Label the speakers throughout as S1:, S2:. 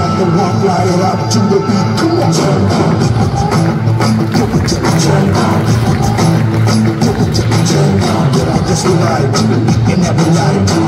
S1: at the walk, light up to the beat. Come on, turn up. Give up. to me, turn up. Turn up. Get out this light, light.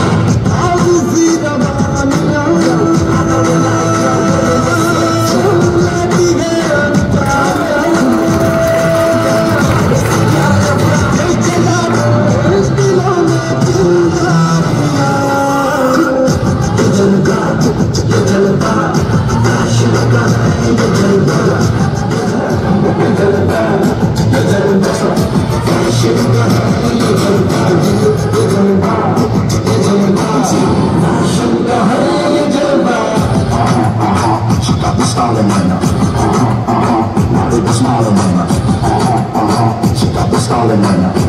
S1: oleh?